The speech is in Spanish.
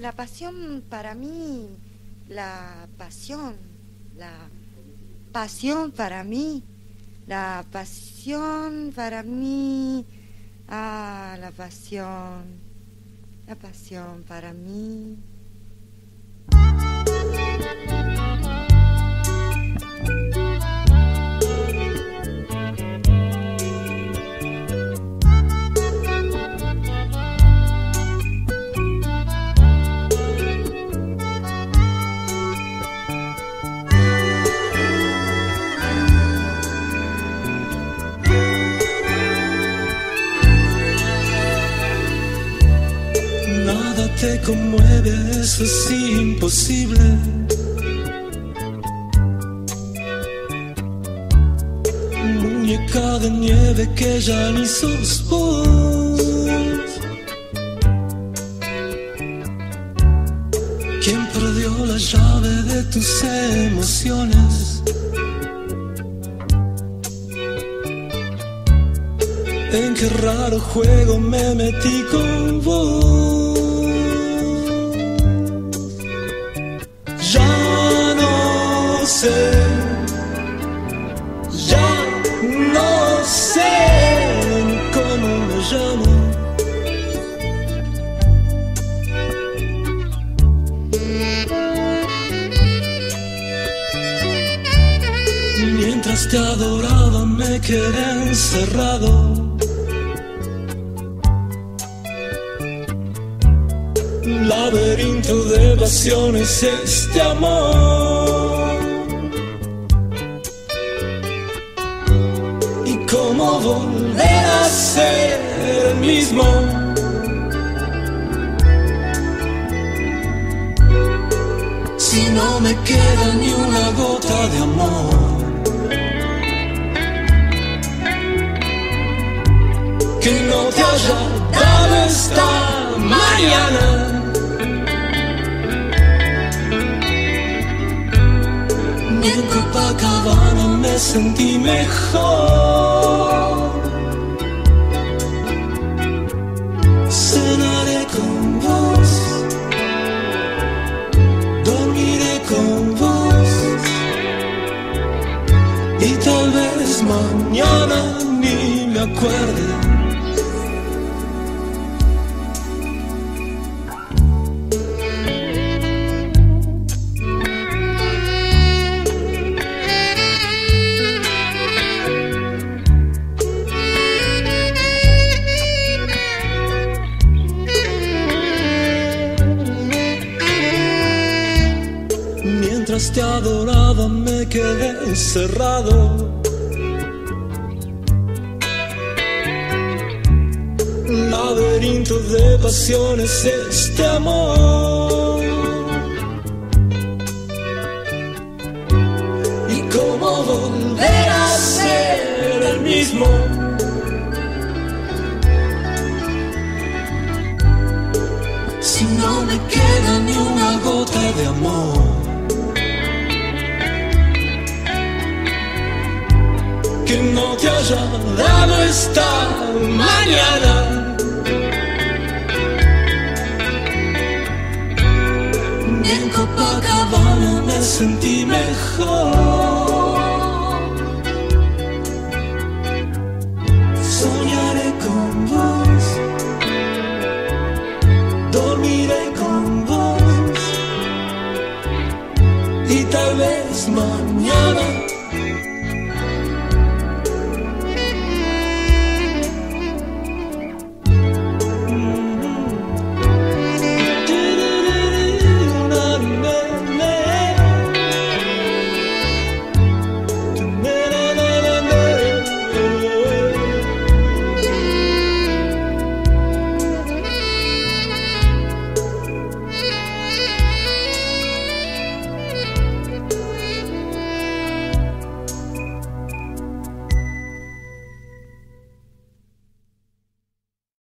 La pasión para mí, la pasión, la pasión para mí, la pasión para mí, ah, la pasión, la pasión para mí. Nada te conmueve, eso es imposible. Muñeca de nieve que ya ni sos vos. ¿Quién perdió la llave de tus emociones? En qué raro juego me metí con vos. Ya no sé, ya no sé cómo me llamo. Mientras te adoraba me quedé encerrado. Laberinto de pasiones este amor. Y cómo volver a ser el mismo. Si no me queda ni una gota de amor. Que no te haya sentí mejor. Cenaré con vos, dormiré con vos. Y tal vez mañana ni me acuerde. Mientras te adoraba me quedé encerrado. Laberinto de pasiones este amor. Que haya dado esta mañana. En Copacabana me sentí mejor. Soñaré con vos, dormiré con vos y tal vez mañana